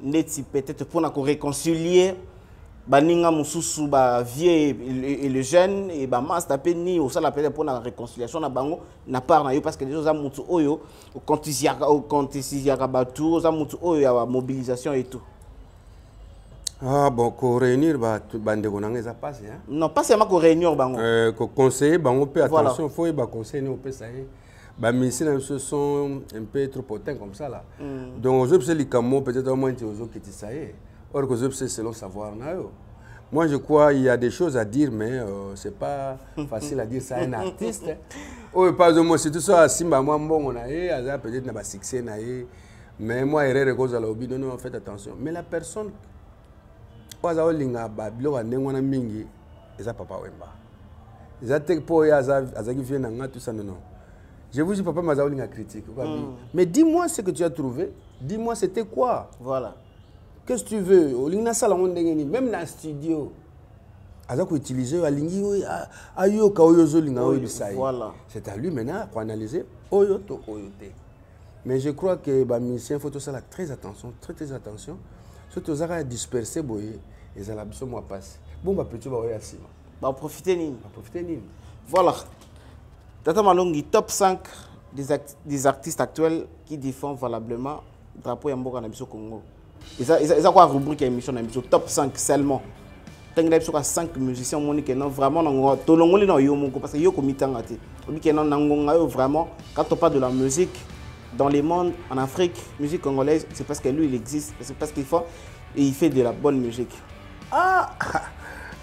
ndeti peut-être mpona koréconcilier baninga mosusu bavie et le jeune e bamaster mpe nini osala peut-être mpona réconciliation na bango na part na yo parce que déjà oza motu oyo okontisiyaka bato oza motu oyo ya mobilisation et tout ah bon koréunir bandeko na nga eza pasi hein? non pas seulement koréunion bango Euh, conseiller bango mpe attention faut yeba conseil nini opesa ye bamisi na biso sont un peu trop potins comme ça là Mm. donc ozwi biso likambo peut-être moins nti ozokitisa ye or kozwi biso selon savoir na yo. Moi je crois il y a des choses à dire mais euh, c'est pas facile à dire ça à un artiste oyo pas omo surtout so asimba mwa mbongo na ye aza peut-être na basuccès na ye mais moi erreur ekozala obi non non faites attention. Mais la personne oyo aza kolinga babiloko ya ndenge wana mingi eza papa wemba. Eza te mpo oyo aza- azalaki vie na nga tout ça non non. Je vous dis papa maza kolinga critique mais dis-moi ce que tu as trouvé. Dis-moi c'était quoi? Voilà. Qu'est-ce que tu veux? Olingi nasala ngo ndenge nini? Même na studio. Aza koutilize oyo alingi oyo a- ayoka oyo ozolinga Oyo, oyebisa ye voilà. c'est à lui maintenant koanalyse oyo to oyo te. Mais je crois que bamusicien faut tosala très attention très très attention so tozaka disperse boye ezala biso mwa mpasi. Bon bapetio baoya nsima. Baprofite nini? Baprofite nini? Voilà. Tata Malongi, top 5 des, act- des artistes actuels qui défendent valablement drapeau ya mboka na biso congo. Eza eza- eza kwa rubrique ya émission na biso? Top 5 seulement. Ntangi na biso ka 5 musiciens omoni ke non vraiment nango tolongoli na yo moko parce que yo komitanga te. Obi ke non na ngonga oyo vraiment. Quand on parle de la musique dans les mondes en afrique musique congolaise c'est parce que lui il existe c'est parce qu'il faut et il fait de la bonne musique Ah,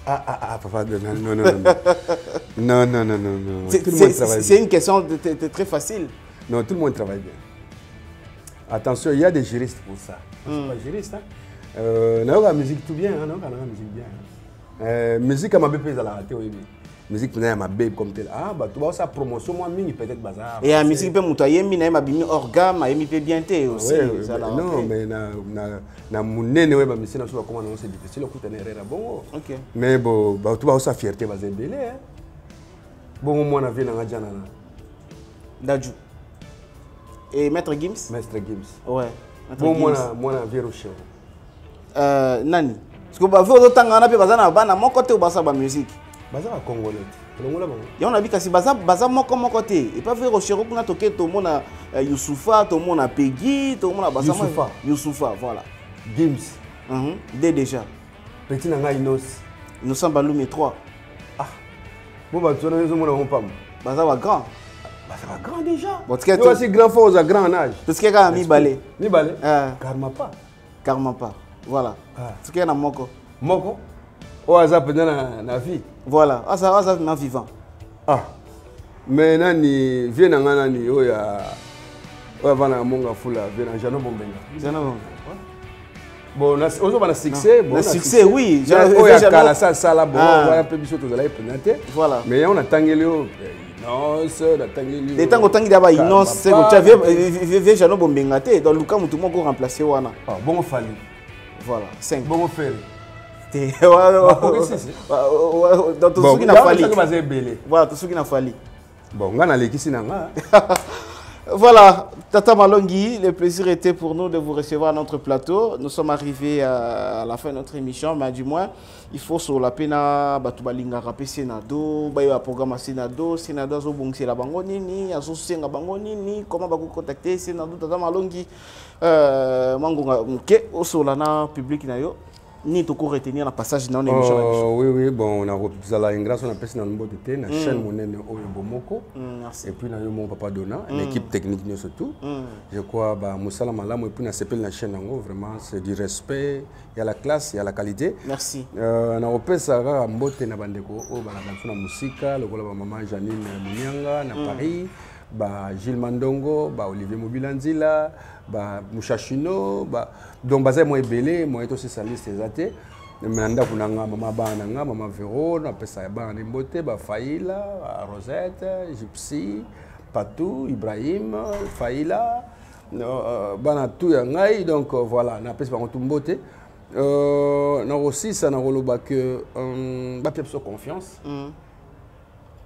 ah, ah, ah, papa, non, non, non, non. Non, non, non, non, non. C'est- Tout le monde travaille c'est une question de, de- de très facile Non, tout le monde travaille bien. Attention, il y a des juristes pour ça. Je ne suis pas juriste. Hein. Euh, la musique tout bien, hein, non, la musique bien. Euh, musique à ma bébé, ça l'a oui. oui. Musique à ma bébé comme tel. Ah, vois, ça promotion, moi, mini, peut-être, bazar. et ya musique mpe moto ayembi na ye mabimi orgame ayembi mpe bien te aussi non, mais na, munene oyo bamisi na biso bakoma nango c'est difficile okuta na erreur ya bongo Ok. mais bo bato baosa fierté baza ebele bongo mwana vie nanga jana na daju et maître gims? Maître gims. Ouais Gims. mwana mwana vie rochero Euh, nani? Parceque bave ozotanga wana mpe baza na bana moko te oyo basala bamusike baza bacongolais olongola bango. Yango nabi kasi baza baza moko moko te. Epave rochero kuna toke tomona yusufa tomona pegi tomona Youssoufa. yusufa voilà. Gims Mhm, de déjà. Petit na ngai inos. Innocent balume 3 bo bato wana ezomona bango pamba baza bagrand baza bagrand déjà. Bon, tika yo to- asi grand fois oza grand en âge tosike kaka mibale. mibale. Ah. karma pas. Carrément pas voilà. Ah. na moko. Moko oyo aza mpenza na, na vie voilà. Aza aza na vivant. Ah. Mais nani vie na ngai nani oyo ya oyo avanda na monga fula vie na jano bombenga Jano Bombenga. bon ozoba na succès bon, na succès, oui. Ya- oyo ya Jano- kala asa asala bon Ah. wana mpe biso tozalaki mpenza te Voilà. mais yango natangeli oyo ntango otangi ya bainonce Pa. vie jano bombenga te donc luka motu moko remplace wana. Ah, bongo fali. Voilà 5 bongo fere te tosuki na fali. voilà tosuki na fali. Bon ngai nalekisi na nga. Voilà, Tata Malongi, le plaisir était pour nous de vous recevoir à notre plateau. Nous sommes arrivés à, à la fin de notre émission, mais du moins, il faut sur la pena batu balinga rapé Senado, ba yo programme Senado, Senado azo bongsi la bango nini, azo senga bango nini, comment ko contacter Senado Tata Malongi. Euh mangonga ke osola na public na ni to ko retenir na passage na na. Oh, oui oui bon nakozala ingrâce napesi na mbote te na chaîne monene oyo bomoko. Mm, merci. et puis na yo moko papa dona l'équipe technique nyonso tout. Je crois bamosala malamu et puis nasepeli na chaîne yango vraiment c'est du respect. Ya la classe ya la qualité. Merci. Euh, nakopesa kaka mbote na bandeko. Oyo balanda biso na mosika lokola bamama janine na paris gilles mandongo ba olivier mobila nzila ba mushashino ba donc baza mwa ebele moye tosisa liste eza te. Me na ndako na nga mama bana na nga mama vero napesa bana na mbote bafaila ba rosette gypsy patou ibrahim faila euh, bana tu ya ngai donc euh, voilà napesi bango tu mbote. Euh, nakosisa nakoloba ke um, bapia biso confiance. Mm.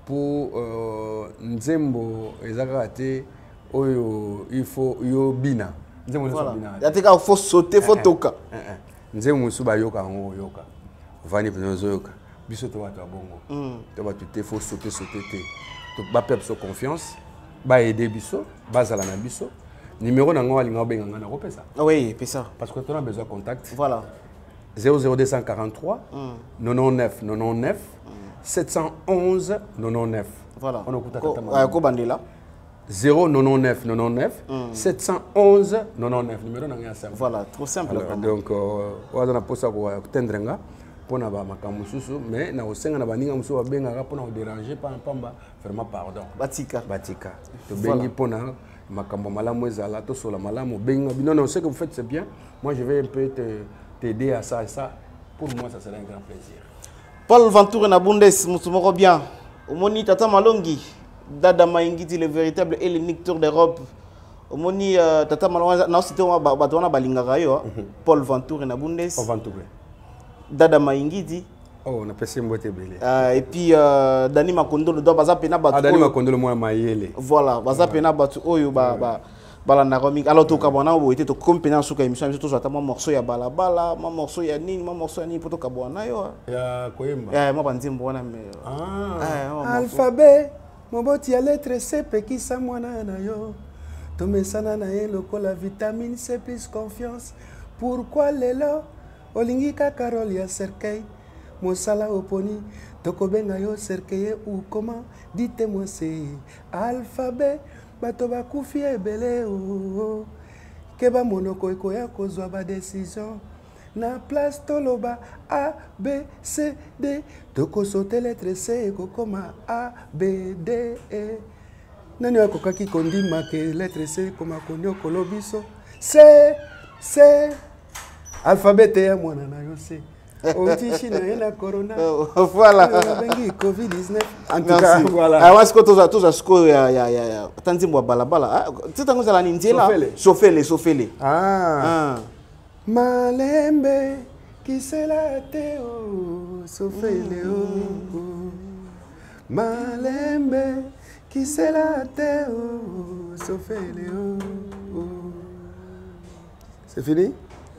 Po euh, nzembo eza kaka te oyo il faut yo bina. Nzembo nyonso Voilà. bina. Ya te ka faut sauter, faut toka. Eh, eh. nzembo mosusu bayoka yango oyoka. Ovandi mpena ozoyoka. Biso to bato ya bongo. To bato te fo te. To- bapea biso confiance baede biso bazala na biso. Numéro na ngai alinga obenga nakopesa Oui, parce que tona besoin contact. Voilà. 00243 99 99 711 99 Voilà. On okuta Ko- ko bandela. 099 99 711 99 numéro na ngai ya simple Voilà, trop simple. Alors, donc oyo aza na mposa kotendre nga mpona bamakambo mosusu mais nakosenga na baninga mosusu babengaka mpona kodérange mpana pamba. Vraiment pardon. Batika. batika. Tobengi mpona makambo malamu ezala tosola malamu obengi bino. Non ce que vous faites c'est bien. Moi je vais un peu te- t'aider à ça et ça. Pour moi ça sera un grand plaisir Paul Venture na Bundes, motu moko bien. Omoni Tata Malongi, Dada Maingiti, le véritable hélénique tour d'Europe. Omoni euh, Tata Malongi, na cité bato wana balingaka yo. hein. Paul Venture na Bundes, ovantoure Dada Maingiti. oh napesi mbote ebele Euh, et puis euh, Dani Makondolo, do baza pena bato. adani oyo- makondolo mwana mayele Voilà, baza pena bato oyo ba ba balandaka mingi alors tokabwana oyo boye te tokomi mpena suka émission na biso tozwa ata mwa morceau ya balabala mwa morceau ya nini mwa morceau ya nini mpo yo ya koyemba. Eh, mwa banzembo wana Ah. Eh, alphabet moboti ya lettre sepekisa mwana na yo. Tomesana na ye lokola vitamine c plus confiance. Pourkui lelo olingi kaka role ya cercueil. Mosala oponi. Tokobenga yo cercueille ou comment? Dite-moi se alphabet bato bakufi ebele oo ke bamonoko ekoya kozwa badesizio na place toloba a b c d. Tokosote lettre c ekokoma a b d e. Nani akokaki kondima ke lettre c ekoma koniokolo biso c c. Alphabet te ya mwana na yo c otishi na ye na corona Voilà. Oyo babengi covid-19 en tout Merci. cas voilà sikoyo tozwa sikoyo ya ya ya ya ata nzembo ya balabala Ah, ti ntango ezala ni nzela Sofele. sofele ah. Ah. malembe kisela te o sofele o malembe kisela te o sofele o c'est fini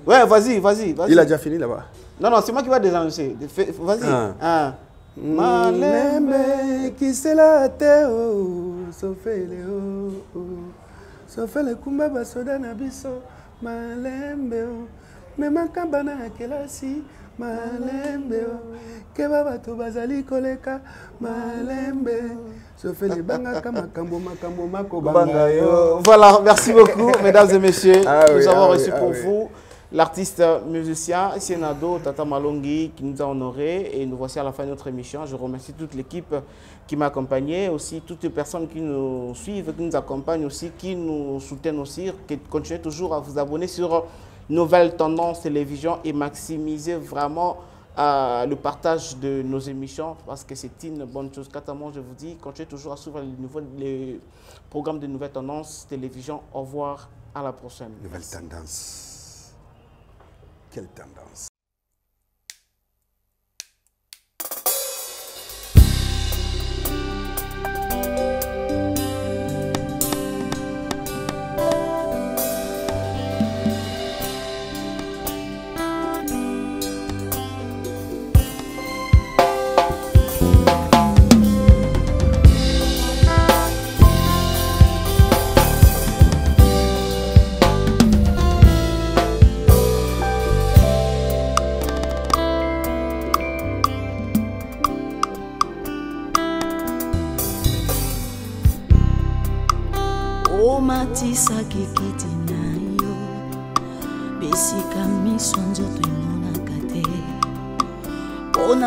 Ouais, vas-y, vas-y, vas-y. il a déjà fini là-bas Non, non, c'est moi qui vais désannoncer. Vas-y. Ah. Ah. Malembe. kisela te o sofele o sofele kumba basoda na biso malembe memaka bana ya kelasi malembe keba bato bazali koleka malembe sofele ebangaka makambo makambo makobanga yo Voilà, merci beaucoup, mesdames et messieurs. Ah oui, nous avons ah oui, reçu ah pour oui. L'artiste musicien Sienado Tata Malongi qui nous a honorés. Et nous voici à la fin de notre émission. Je remercie toute l'équipe qui m'a accompagné, aussi toutes les personnes qui nous suivent, qui nous accompagnent aussi, qui nous soutiennent aussi. Qui continuez toujours à vous abonner sur Nouvelles Tendances Télévision et maximiser vraiment euh, le partage de nos émissions parce que c'est une bonne chose. Quatrièmement, je vous dis, continuez toujours à suivre les, nouveaux, les programmes de Nouvelles Tendances Télévision. Au revoir, à la prochaine. nouvelle tendance tendance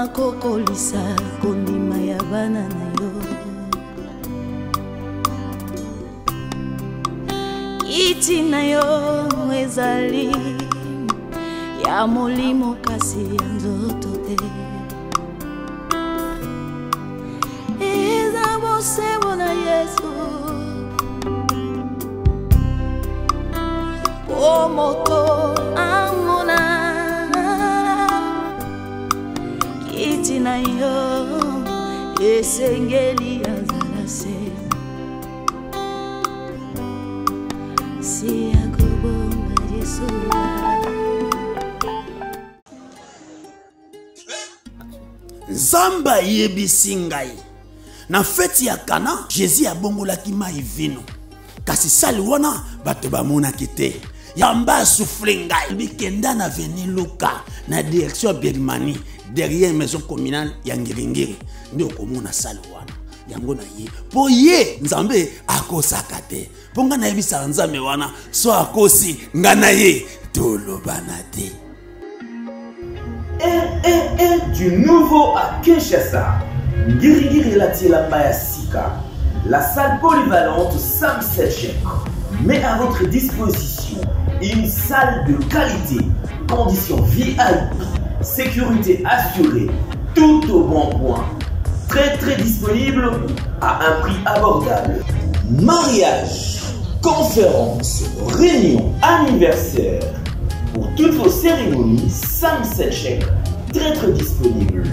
mpo na kokolisa kondima ya bana na yo. Kiti na yo ezali ya molimo kasi ya nzoto te. Eza bosembo na yesu. O moto na yo esengeli azala se. Si akobonga yesu. Nzambe ayebisi ngai. Na feti ya kana jésus abongolaki mai vino. Kasi sali wana bato bamonaki te yamba asufle ngai. Bikenda na veni luka na direction ya birmanie. Derrière maison communale ya ngiringiri. Nde okomona sali wana. Yango na ye. Mpo ye nzambe akosaka te. Mpo ngai nayebisaka nzambe wana so akosi ngai na ye. Tolobana te. RRR du nouveau à Kinshasa. Ngirigiri Latielamba ya Sika. La salle polyvalente Sam Selchek met à votre disposition une salle de qualité, conditions VIP, sécurité assurée, tout au bon point. Très très disponible à un prix abordable. Mariage, conférence, réunion, anniversaire. Pour toutes vos cérémonies, Sam Selchek, très très disponible.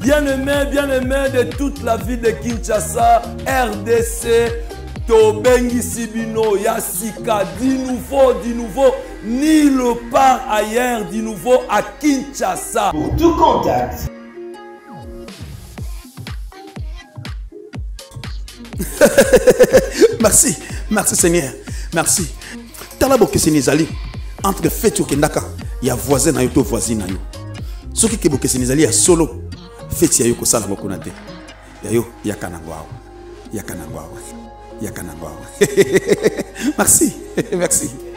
Bien-aimés, bien-aimés de toute la ville de Kinshasa, RDC, tobengisi bino ya sika di nouveau di nouveau nulle part ailleurs di nouveau à Kinshasa. Pour tout contact. merci merci seigneur merci tala bokeseni ezali entre feti okendaka ya voisin na yo to voisine na yo soki ke bokeseni ezali ya solo feti ya yo kosala yango kuna te ya yo yaka nango awa yaka nango awa yaka nango awa merci. Merci